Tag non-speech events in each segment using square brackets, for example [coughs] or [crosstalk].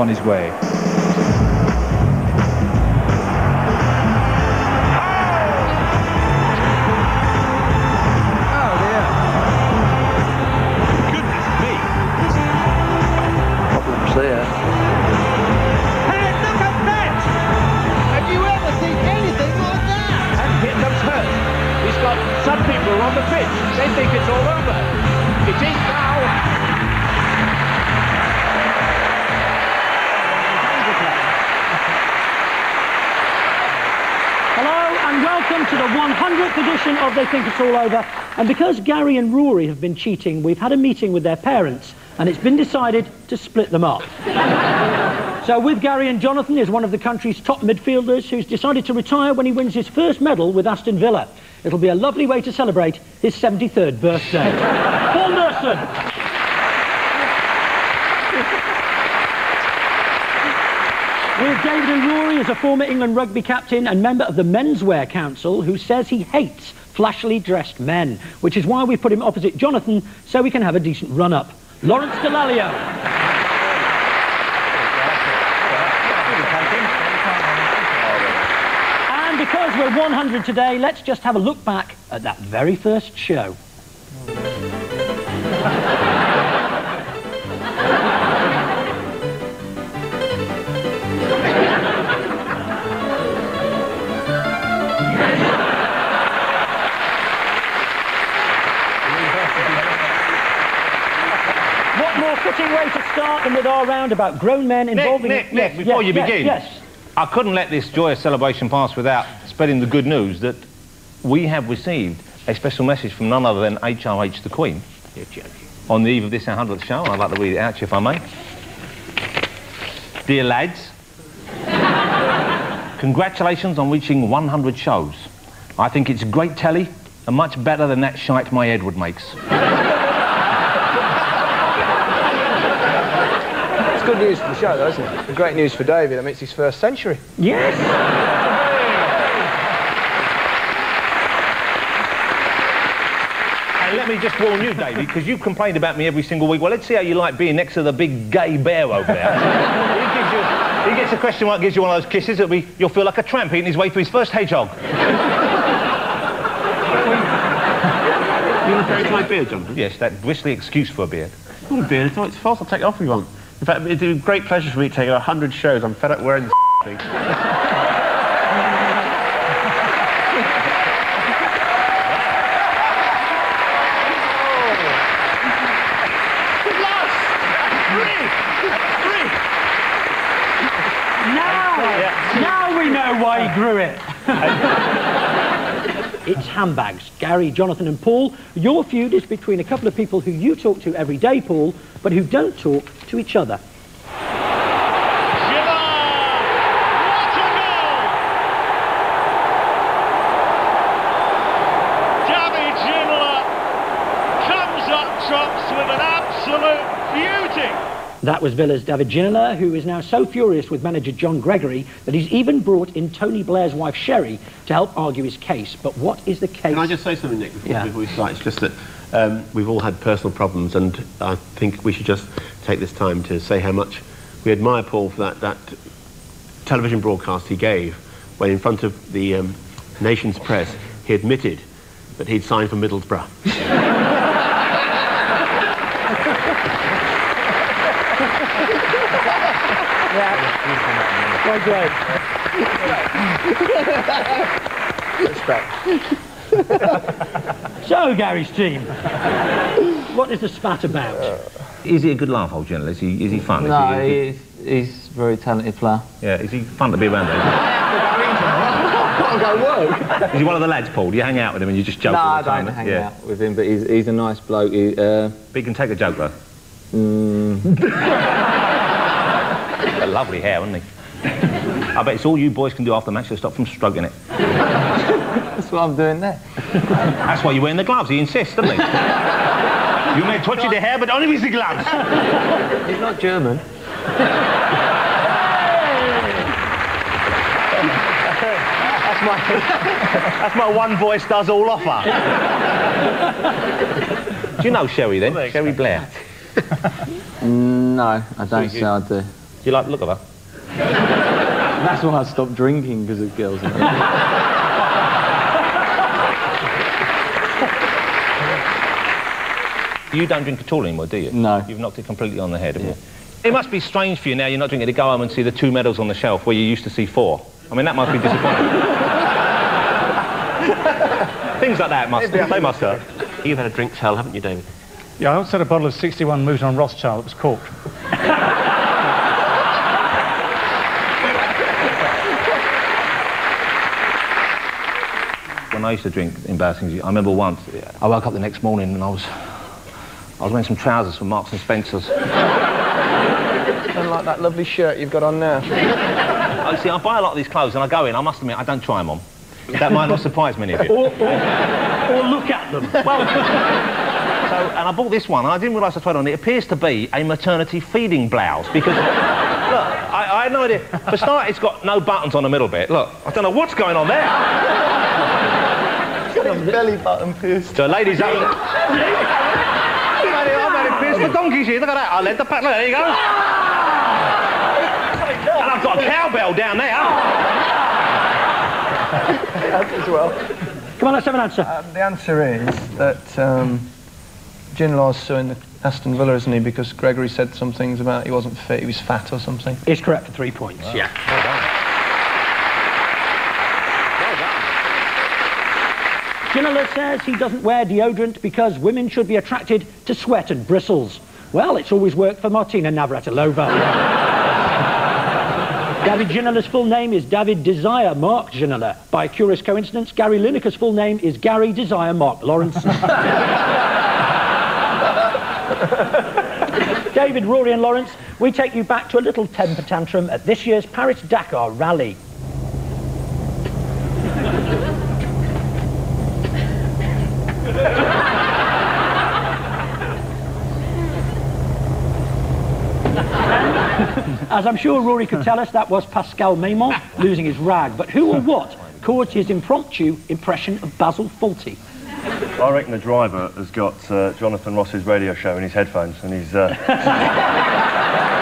on his way. It's All Over. And because Gary and Rory have been cheating, we've had a meeting with their parents and it's been decided to split them up. [laughs] so with Gary and Jonathan is one of the country's top midfielders who's decided to retire when he wins his first medal with Aston Villa. It'll be a lovely way to celebrate his 73rd birthday. [laughs] Paul Merson. With David and Rory as a former England rugby captain and member of the Menswear Council who says he hates flashily dressed men, which is why we put him opposite Jonathan so we can have a decent run-up. Lawrence Dallaglio. And because we're 100 today, let's just have a look back at that very first show. Start than with our round about grown men involving... Nick, Yes, Nick, before yes, you yes, begin. Yes. I couldn't let this joyous celebration pass without spreading the good news that we have received a special message from none other than HRH the Queen. You're joking. On the eve of this 100th show, I'd like to read it out to you if I may. Dear lads, [laughs] congratulations on reaching 100 shows. I think it's great telly and much better than that shite my Edward makes. [laughs] It's good news for the show, though, isn't it? And great news for David. I mean, it's his first century. Yes. And let me just warn you, David, because you've complained about me every single week. Well, let's see how you like being next to the big gay bear over there. he, gives you, he gets a question mark, gives you one of those kisses, it'll be, you'll feel like a tramp eating his way through his first hedgehog. You want to carry my beard, Jonathan? Yes, that bristly excuse for a beard. It's not a beard, it's, not, it's false. I'll take it off if you want. In fact, it'd be a great pleasure for me to take 100 shows. I'm fed up wearing this [laughs] thing. Now, now we know why he grew it. [laughs] it's handbags. Gary, Jonathan and Paul, your feud is between a couple of people who you talk to every day, Paul, but who don't talk to each other. Gabby Ginola comes up tops with an absolute beauty. That was Villa's David Ginola, who is now so furious with manager John Gregory that he's even brought in Tony Blair's wife Cherie to help argue his case. But what is the case? Can I just say something, Nick, before, Yeah. before we start? It's just that um, we've all had personal problems, and I think we should just take this time to say how much we admire Paul for that, that television broadcast he gave when, in front of the um, nation's press, he admitted that he'd signed for Middlesbrough. [laughs] Quite great. so, Gary's team, what is the spat about? Is he a good laugh, old general? Is he, is he fun? No, is he, he's, he's a very talented player. yeah, is he fun to be around? [laughs] Is he one of the lads, Paul? Do you hang out with him and you just joke no, all I the time? don't hang yeah. out with him, but he's, he's a nice bloke. He, uh, But he can take a joke, though. mm, [laughs] Got lovely hair, hasn't he? [laughs] I bet it's all you boys can do after the match to stop from stroking it. that's what I'm doing there. That's why you're wearing the gloves. He insists, doesn't he? you may touch the hair, but only with the gloves. He's not German. That's my, that's my one voice does all offer. Do you know Cherie then? Cherie Blair. [laughs] No, I don't say I do. you like the look of her? [laughs] That's why I stopped drinking because of girls. and [laughs] You don't drink at all anymore, do you? No. You've knocked it completely on the head, haven't you? It must be strange for you now you're not drinking to go home and see the two medals on the shelf where you used to see four. I mean, that must be disappointing. [laughs] Things like that must, they must hurt. You've had a drink tell, haven't you, David? Yeah, I once had a bottle of 61 Mouton Rothschild that was corked. When I used to drink embarrassing, I remember once, I woke up the next morning and I was, I was wearing some trousers from Marks and Spencer's. And like that lovely shirt you've got on now. I see, I buy a lot of these clothes and I go in, I must admit, I don't try them on. That might not surprise many of you. Or, or, or look at them. Well, so, and I bought this one, and I didn't realise I tried it on. It appears to be a maternity feeding blouse because, look, I, I had no idea. For start, it's got no buttons on the middle bit. Look, I don't know what's going on there. Belly button pierced. So, ladies, I've had it, I've had it pierced. The donkey's here. Look at that. I led the pack. Look, there you go. And I've got a cowbell down there. as well. Come on, let's have an answer. Um, the answer is that um, Ginola's suing the Aston Villa, isn't he? Because Gregory said some things about he wasn't fit, he was fat or something. It's correct for three points. Yeah. Ginola says he doesn't wear deodorant because women should be attracted to sweat and bristles. Well, it's always worked for Martina Navratilova. [laughs] David Ginola's full name is David Desire Mark Ginola. By a curious coincidence, Gary Lineker's full name is Gary Desire Mark Lawrence. [laughs] David, Rory and Lawrence, we take you back to a little temper tantrum at this year's Paris-Dakar Rally. [laughs] As I'm sure Rory could tell us, that was Pascal Maimont losing his rag. But who or what caused his impromptu impression of Basil Fawlty? I reckon the driver has got uh, Jonathan Ross's radio show in his headphones and he's... Uh, [laughs]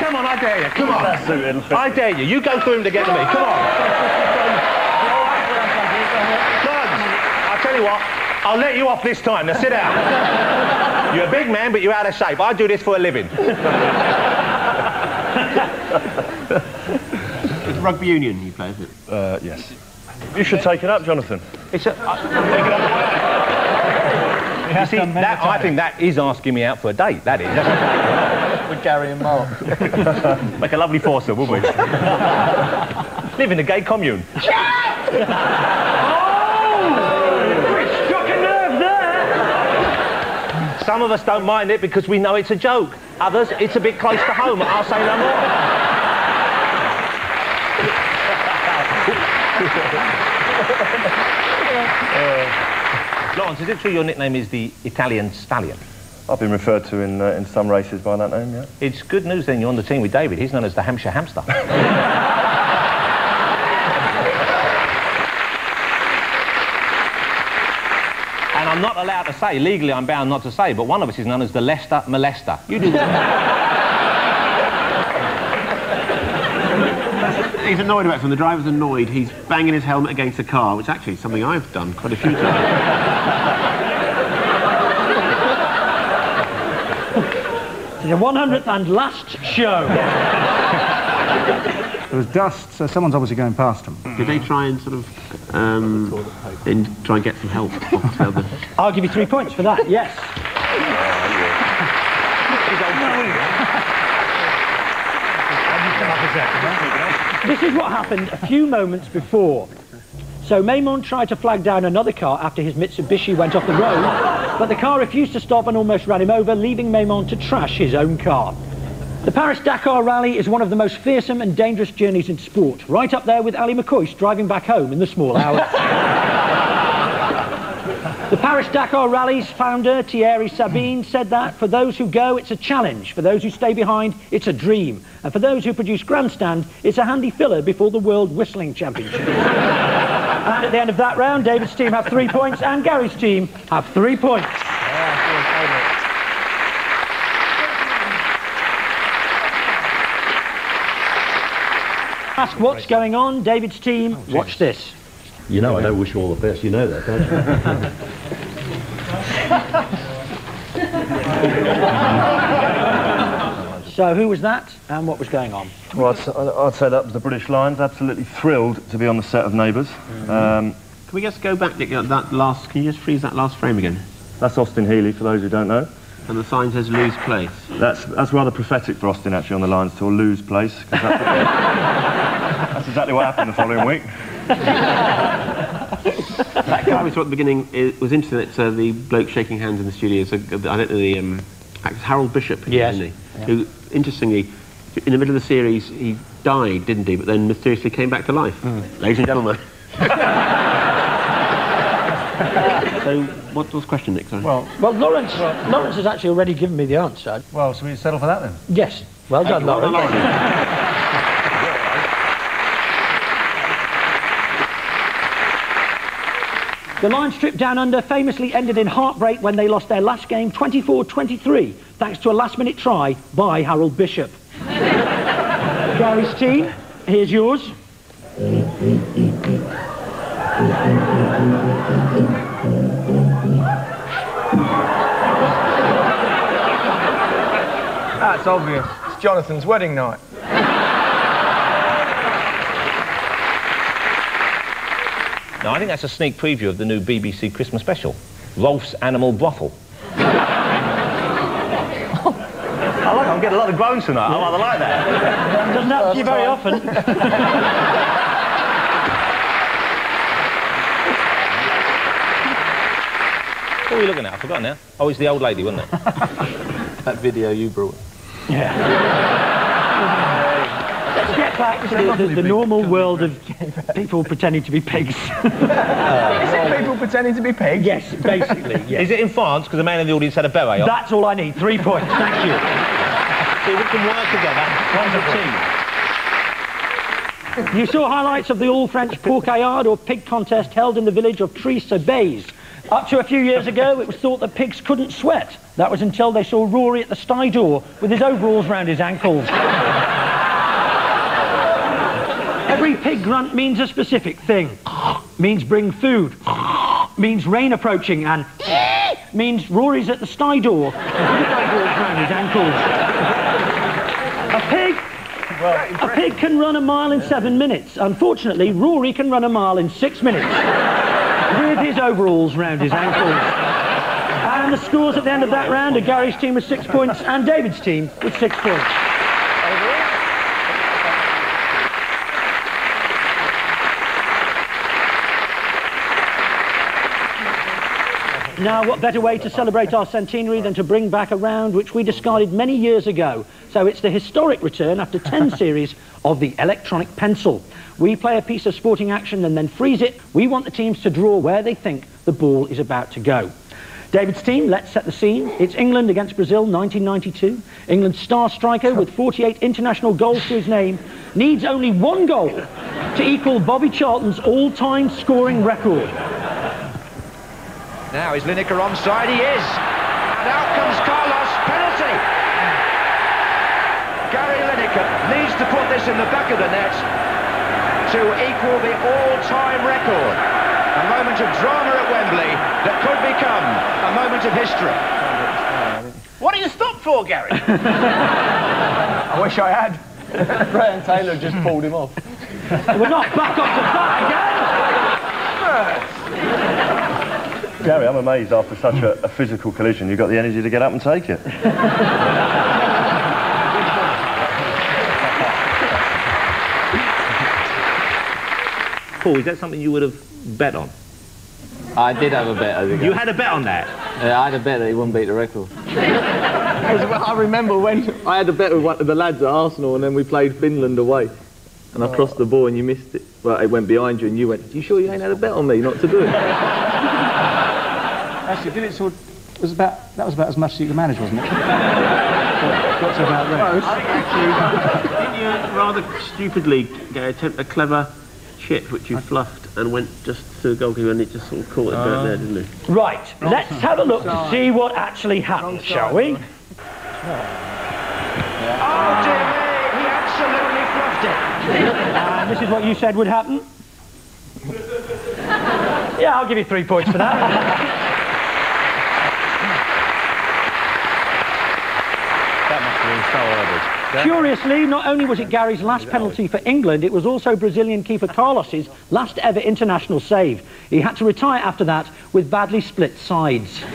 Come on, I dare you. Come on. I dare you. You go through him to get to me. Come on. Bugs, I'll tell you what. I'll let you off this time. Now sit down. You're a big man, but you're out of shape. I do this for a living. It's rugby union you play, is it? uh, yes. You should take it up, Jonathan. It's a, you see, that, I think that is asking me out for a date. That is. With Gary and Mark. [laughs] Make a lovely foursome, wouldn't we? [laughs] Live in a gay commune. Struck a nerve there! Some of us don't mind it because we know it's a joke. Others, it's a bit close to home. I'll say no more. [laughs] Uh, Lawrence, is it true your nickname is the Italian Stallion? I've been referred to in, uh, in some races by that name, yeah. It's good news then you're on the team with David. He's known as the Hampshire Hamster. [laughs] and I'm not allowed to say, legally I'm bound not to say, but one of us is known as the Leicester Molester. You do He's annoyed about it. When the driver's annoyed, he's banging his helmet against the car, which actually is something I've done quite a few times. The 100th and last show. [laughs] There was dust, so someone's obviously going past them. Did they try and sort of um, in, try and get some help off the other? [laughs] I'll give you three points for that, yes. This is what happened a few moments before. So Maimon tried to flag down another car after his Mitsubishi went off the road, but the car refused to stop and almost ran him over, leaving Maimon to trash his own car. The Paris-Dakar Rally is one of the most fearsome and dangerous journeys in sport, right up there with Ally McCoist driving back home in the small hours. [laughs] The Paris Dakar Rally's founder, Thierry Sabine, said that for those who go, it's a challenge. For those who stay behind, it's a dream. And for those who produce grandstand, it's a handy filler before the World Whistling Championship. [laughs] and at the end of that round, David's team have three points and Gary's team have three points. Ask what's going on, David's team. Watch this. You know I don't wish you all the best. You know that, don't you? [laughs] So who was that and what was going on? Well, I'd, s- I'd say that was the British Lions, absolutely thrilled to be on the set of Neighbours. Um, Can we just go back, Nick, that last, can you just freeze that last frame again? that's Austin Healey, for those who don't know. And the sign says lose place. That's, that's rather prophetic for Austin, actually, on the Lions tour, lose place. That's, [laughs] that's exactly what happened the following week. That guy we saw at the beginning it was interesting. It's uh, the bloke shaking hands in the studio. So, uh, I don't know the um, actor, Harold Bishop, Yes. isn't he? Who, interestingly, in the middle of the series, he died, didn't he? But then mysteriously came back to life. Ladies and gentlemen. [laughs] so, what was the question, Nick? Sorry. Well, Well, Lawrence, Lawrence has actually already given me the answer. well, so we settle for that then? Yes. Well done, Lawrence. The Lions trip down under famously ended in heartbreak when they lost their last game 24-23 thanks to a last-minute try by Harold Bishop. [laughs] Gary's team, here's yours. That's obvious. It's Jonathan's wedding night. No, I think that's a sneak preview of the new BBC Christmas special, Rolf's Animal Brothel. I like I'm getting a lot of groans tonight. I rather like that. Doesn't happen to you very often. [laughs] What are we looking at? I forgot now. Oh, it's the old lady, wasn't it? [laughs] That video you brought. Let's get back to the, the, the normal world of people pretending to be pigs. [laughs] Is it people pretending to be pigs? yes, basically, [laughs] yes. Is it in France? Because the man in the audience had a beret eh? on. That's all I need. Three points. Thank you. See, we can work together as a team. You saw highlights of the all-French Pourcailhade or pig contest held in the village of Trie-sur-Baïse. Up to a few years ago, it was thought that pigs couldn't sweat. That was until they saw Rory at the sty door with his overalls round his ankles. Every pig grunt means a specific thing. [gasps] means bring food. [gasps] means rain approaching. And [gasps] means Rory's at the sty door with his overalls round his ankles. A pig a pig can run a mile in seven minutes. Unfortunately, Rory can run a mile in six minutes with his overalls round his ankles. And the scores at the end of that round are Gary's team with six points and David's team with six points. Now, what better way to celebrate our centenary than to bring back a round which we discarded many years ago? So it's the historic return after 10 [laughs] series of the electronic pencil. We play a piece of sporting action and then freeze it. We want the teams to draw where they think the ball is about to go. David's team, let's set the scene. It's England against Brazil, 1992. England's star striker with 48 international goals to his name needs only one goal to equal Bobby Charlton's all-time scoring record. Now is Lineker onside? He is. And out comes Carlos. Penalty. Gary Lineker needs to put this in the back of the net to equal the all-time record. A moment of drama at Wembley that could become a moment of history. What do you stop for, Gary? [laughs] I wish I had. Graham Taylor just pulled him off. [laughs] We're not back up the back again. Gary, I'm amazed after such a, a physical collision, you've got the energy to get up and take it. Paul, is that something you would have bet on? I did have a bet. I, think You had a bet on that? Yeah, I had a bet that he wouldn't beat the record. [laughs] I remember when I had a bet with one of the lads at Arsenal, and then we played Finland away, and I oh. crossed the ball and you missed it. Well, it went behind you, and you went, "You sure you ain't had a bet on me not to do it?" Actually, did it sort of, was about, that was about as much as you could manage, wasn't it? got, got to about there. [laughs] Didn't you rather stupidly uh, attempt a clever chip which you fluffed and went just to the goalkeeper and it just sort of caught it right there, didn't it? Right, let's have a look to see what actually happened, shall we? Oh dear me, he absolutely fluffed it. And this is what you said would happen? Yeah, I'll give you three points for that. That [laughs] must have been so horrible. Curiously, not only was it Gary's last penalty for England, it was also Brazilian keeper Carlos's last ever international save. He had to retire after that with badly split sides. [laughs]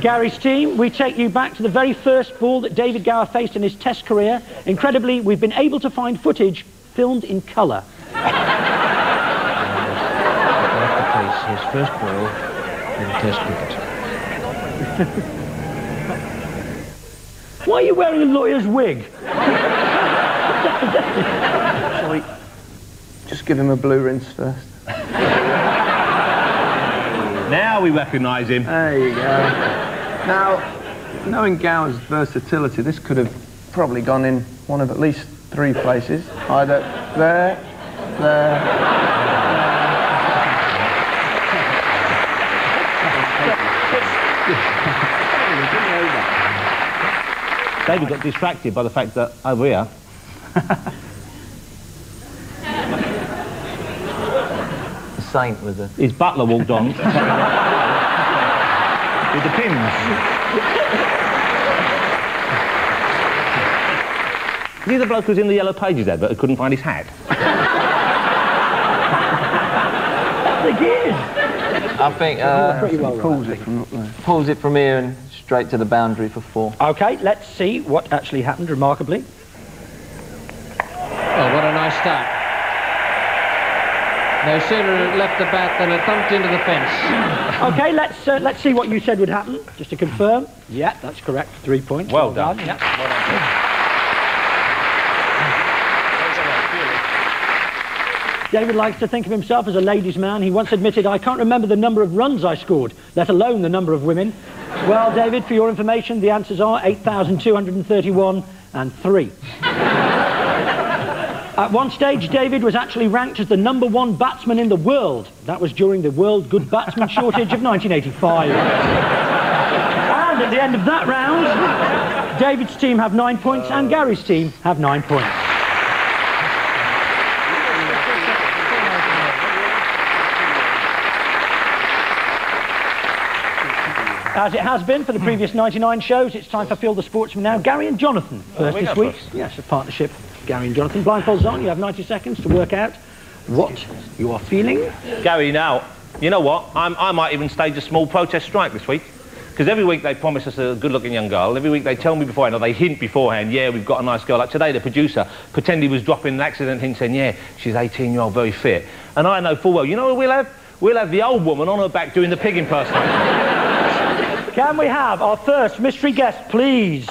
Gary's team, we take you back to the very first ball that David Gower faced in his test career. Incredibly, we've been able to find footage filmed in colour. [laughs] His first ball in Test cricket. [laughs] Why are you wearing a lawyer's wig? Shall we just give him a blue rinse first? Now we recognise him. There you go. Now, knowing Gower's versatility, this could have probably gone in one of at least three places. Either there, there. David got distracted by the fact that over here, The saint was a... his butler walked on with the pins. See the bloke who was in the Yellow Pages advert who couldn't find his hat? I think uh, Pretty well right. Pulls it from up there. pulls it from here and straight to the boundary for four. Okay, let's see what actually happened remarkably. Oh, what a nice start. No sooner it left the bat than it thumped into the fence. [coughs] Okay, let's uh, let's see what you said would happen, just to confirm. Yeah, that's correct. Three points. Well done. Yeah. David likes to think of himself as a ladies' man. He once admitted, I can't remember the number of runs I scored, let alone the number of women. Well, David, for your information, the answers are 8,231 and 3. At one stage, David was actually ranked as the number one batsman in the world. That was during the World Good Batsman shortage of 1985. and at the end of that round, David's team have nine points and Gary's team have nine points. As it has been for the previous 99 shows, it's time for Feel the Sportsman now. Gary and Jonathan oh, first we this week. Yes, a partnership. Gary and Jonathan. Blindfolds on. You have 90 seconds to work out what you are feeling. Gary, now, you know what? I'm, I might even stage a small protest strike this week. Because every week they promise us a good-looking young girl. Every week they tell me beforehand, or they hint beforehand, yeah, we've got a nice girl. Like today, the producer pretended he was dropping an accident hint saying, yeah, she's 18-year-old, very fit. And I know full well, you know what we'll have? We'll have the old woman on her back doing the pig impersonation. Can we have our first mystery guest, please?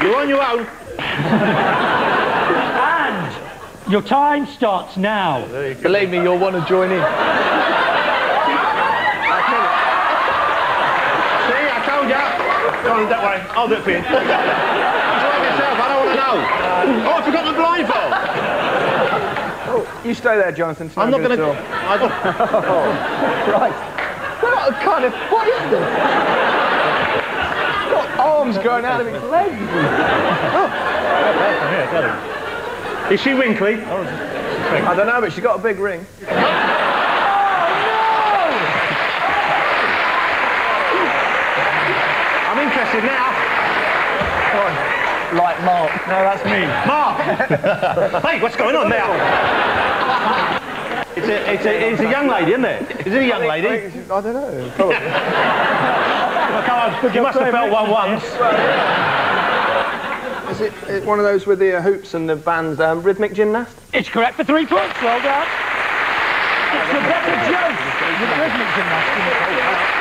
You're on your own. [laughs] And your time starts now. Believe me, you'll want to join in. See, I told you. Go on, don't worry. I'll do it for you. Enjoy yourself. I don't want to know. Oh, I forgot my blindfold. You stay there, Jonathan. I'm not good going at to. all. Right. What kind of... What is this? Got arms growing out of its legs. Is she wrinkly? I don't know, but she's got a big ring. I'm interested now. Like Mark. No, that's me. Mark! [laughs] hey, what's going on now? It's a, it's, a, it's a young lady, isn't it? Is it a young lady? I don't know. Probably. Well, come on, [laughs] you must have felt one once. Is it, it one of those with the uh, hoops and the bands, um, rhythmic gymnast? It's correct for three points. Well done. It's Rebecca Jones with rhythmic gymnastics.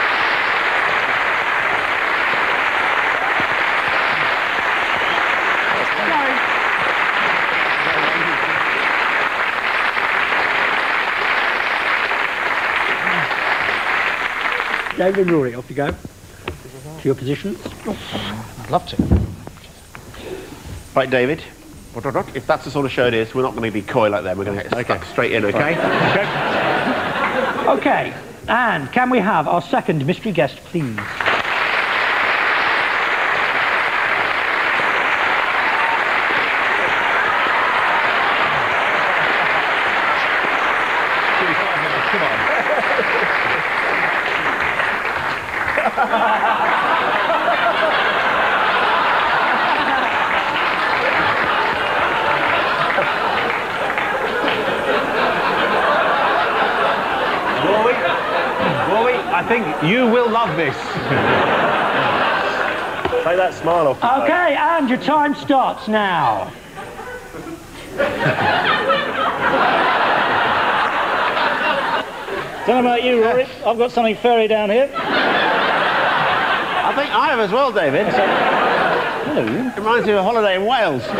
David and Rory, off you go. To your positions. I'd love to. Right, David. If that's the sort of show it is, we're not going to be coy like them. We're going to get stuck straight in, okay? okay? [laughs] Okay, and can we have our second mystery guest, please? Rory, Rory, I think you will love this. Take that smile off. your face. Okay, and your time starts now. Don't know about you, Rory. I've got something furry down here. I think I have as well, David. It reminds me of a holiday in Wales. [laughs]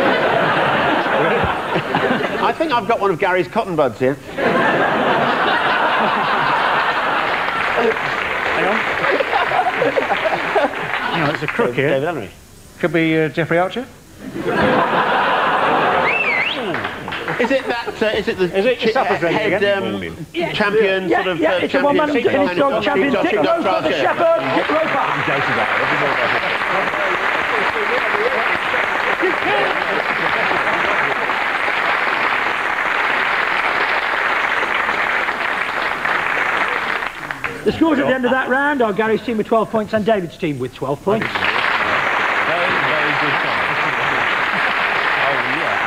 I think I've got one of Gary's cotton buds here. Hang on, it's a crook here. David Henry. Could be uh, Jeffrey Archer. Is it that? Uh, is it the Is it your chi- head again? um, champion Yeah, sort of yeah, uh, it's a champion? one-man Guinness dog champion. Dog- Dick Dog- Roper, the shepherd. Dick Roper. The scores at the end of that round are Gary's team with 12 points and David's team with 12 points. Very, very good time. Oh, yeah.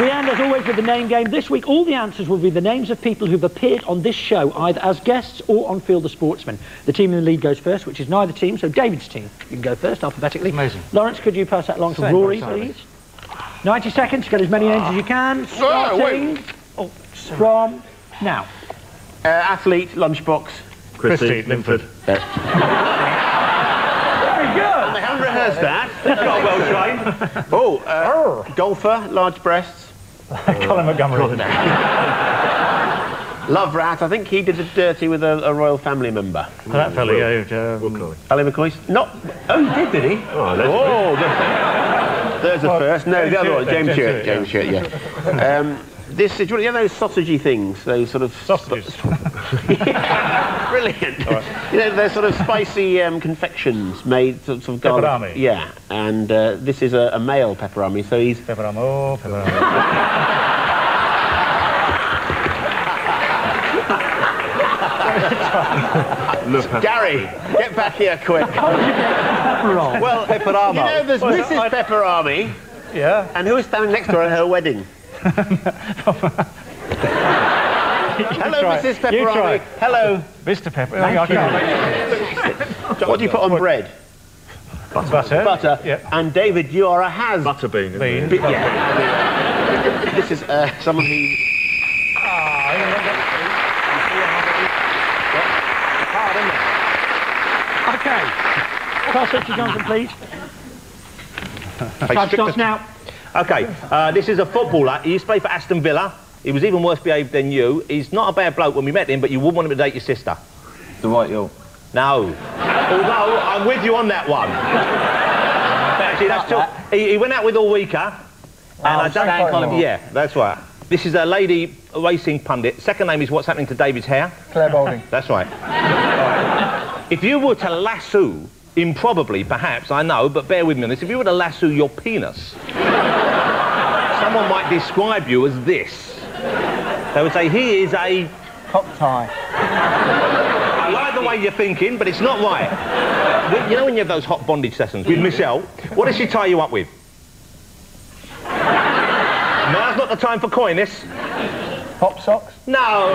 We end, as always, with the name game. This week, all the answers will be the names of people who've appeared on this show, either as guests or on Field of Sportsmen. The team in the lead goes first, which is neither team, so David's team. You can go first alphabetically. Amazing. Lawrence, could you pass that along to Same, Rory, please? 90 seconds to get as many names as you can. Starting from now. Uh, athlete, lunchbox. Christy, Linford. Very good. They haven't rehearsed that. [laughs] They've got well trained. Oh, uh, golfer, large breasts. [laughs] Colin Montgomerie. [laughs] Love rat. I think he did it dirty with a, a royal family member. that fella, yeah. Um, Ali McCoy. Not. Oh, he did, did he? Oh, that's Oh, the- there's a first. No, the other one, James Stewart. James Stewart, yeah. Um, this is, you know those sausagey things, those sort of Sausages. [laughs] brilliant. You know, they're sort of spicy um, confections made sort of garlic. Pepperami. Yeah, and uh, this is a, a male pepperami, so he's Pepperamo, pepperamo. [laughs] Gary. Get back here quick. How did you get Pepperoni. well, Pepperamo. you know, there's Well, Mrs. I- Pepperami, Yeah. and who is standing next to her at her wedding? Hello, try Mrs. it. You try Hello. Mr. Pepper. I can't. What do you put on bread? Butter. Butter. Yeah. And David, you are a has. Butterbean. isn't Bean. it? Bi- yeah. this is uh, someone who. Okay. Pass it to Johnson, please. Time starts now. Okay, uh, this is a footballer. He used to play for Aston Villa. He was even worse behaved than you. He's not a bad bloke when we met him, but you wouldn't want him to date your sister. Dwight Yorke. No. Although, I'm with you on that one. Actually, that's too... He, he went out with Ulrika. And I don't... Stan Collymore. Yeah, that's right. This is a lady racing pundit. Second name is what's happening to David's hair. Clare Balding. [laughs] That's right. if you were to lasso, improbably, perhaps, I know, but bear with me on this, if you were to lasso your penis, someone might describe you as this. They would say, he is a... Hot tie. I like the way you're thinking, but it's not right. You know when you have those hot bondage sessions with Michelle, what does she tie you up with? Now's not the time for coyness. Pop socks. No.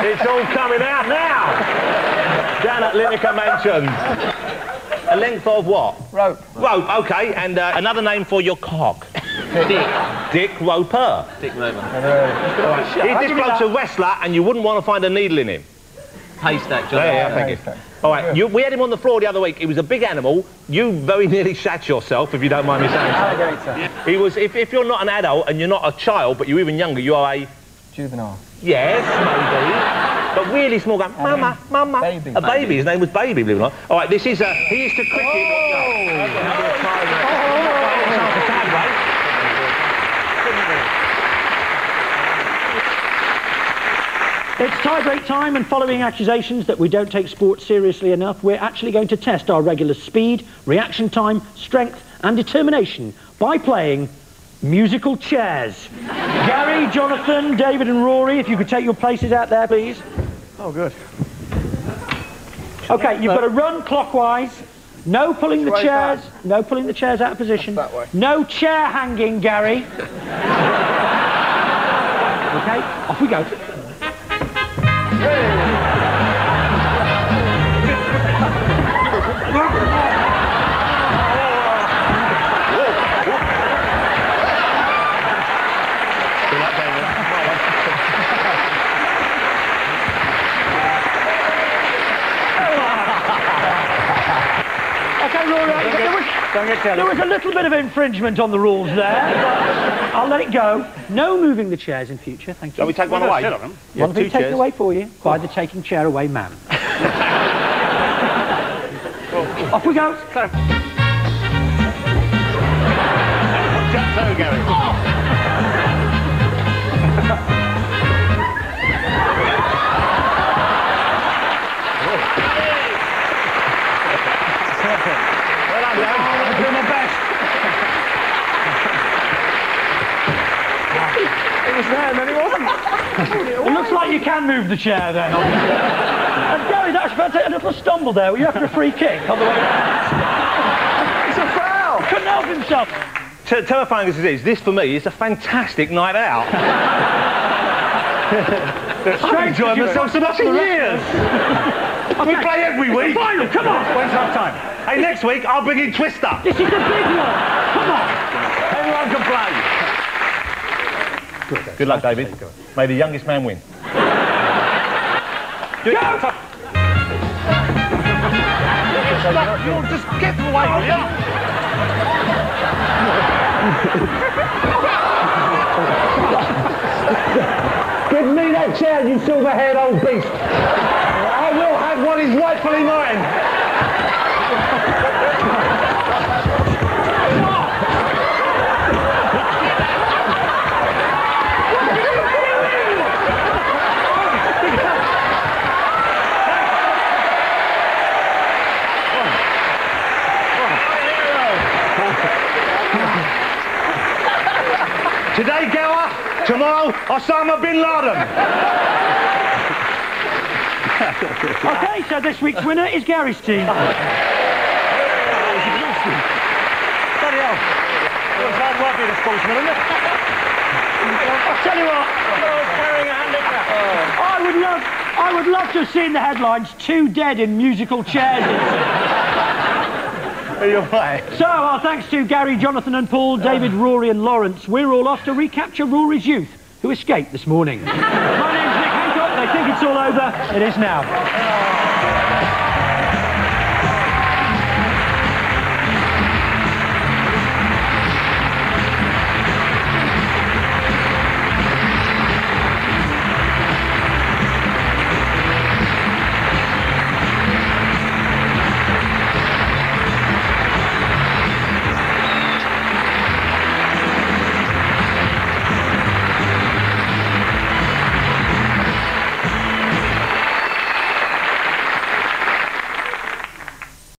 It's all coming out now. Down at Lineker Mansions. A length of what? Rope. Rope, okay. And uh, another name for your cock. [laughs] Dick. Dick Roper. Dick Roper. Is this bloke's a wrestler and you wouldn't want to find a needle in him? Haystack, Yeah, yeah, thank you. All right, you, we had him on the floor the other week. He was a big animal. You very nearly shat yourself, if you don't mind me saying so. Alligator. He was, if, if you're not an adult and you're not a child, but you're even younger, you are a... Juvenile. Yes, maybe. But really small, going, Mama, Mama. Baby. A baby. His name was Baby, believe it or not. All right, this is, uh, he used to cricket. It's tie-break time, and following accusations that we don't take sport seriously enough, we're actually going to test our regular speed, reaction time, strength, and determination by playing musical chairs. [laughs] Gary, Jonathan, David, and Rory, if you could take your places out there, please. Oh, good. Okay, you've got to run clockwise. No pulling the chairs. No pulling the chairs out of position. That way. No chair hanging, Gary. [laughs] okay, off we go. Okay, there was, there was a little bit of infringement on the rules there. I'll let it go. No moving the chairs in future, thank you. Shall we take one away? One will be two taken chairs. away for you by the taking chair away man. [laughs] Off we go. Toe, Gary. [laughs] well done, Dan. I'm doing my best. It was there, and then it wasn't. [laughs] It looks like you can move the chair then. and Gary, that's about to take a little stumble there. Were you after a free kick on the way down? It's a foul! Couldn't help himself. T- terrifying as it is, this for me is a fantastic night out. [laughs] I've enjoyed myself so much in years. [laughs] We play every week. Final, come on. When's half time? Hey, next week I'll bring in Twister. This is the big one. Come on. Everyone can play. Good luck, David. May the youngest man win. [laughs] Do it. Go. Stop, you'll just get away, will you? Give me that chair, you silver-haired old beast. I will have what is rightfully mine. Today, Gower. Tomorrow, Osama bin Laden. Okay, so this week's winner is Gary's [laughs] team. Bloody hell. It's hard work being a sportsman, isn't it? I'll tell you what. Oh. I would love, I would love to have seen the headlines: two dead in musical chairs. You're right. so, our thanks to Gary, Jonathan, and Paul, David, uh. Rory, and Lawrence. We're all off to recapture Rory's youth, who escaped this morning. [laughs] My name's Nick Hancock. They think it's all over. It is now. Oh.